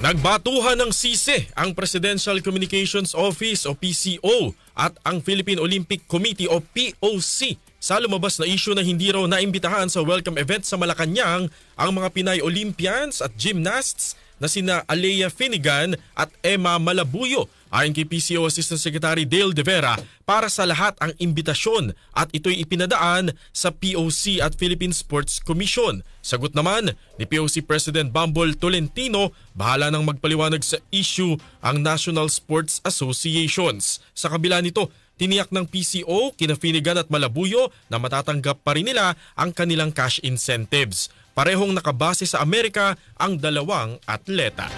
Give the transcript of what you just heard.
Nagbatuhan ng sisi ang Presidential Communications Office o PCO at ang Philippine Olympic Committee o POC sa lumabas na issue na hindi raw naimbitahan sa welcome event sa Malacanang ang mga Pinay Olympians at gymnasts na sina Alea Finnegan at Emma Malabuyo ayon kay PCO Assistant Secretary Dale De Vera para sa lahat ang imbitasyon at ito'y ipinadaan sa POC at Philippine Sports Commission. Sagot naman ni POC President Bumble Tolentino, bahala nang magpaliwanag sa issue ang National Sports Associations. Sa kabila nito, Tiniyak ng PCO, kina Finnegan at Malabuyo na matatanggap pa rin nila ang kanilang cash incentives. Parehong nakabase sa Amerika ang dalawang atleta.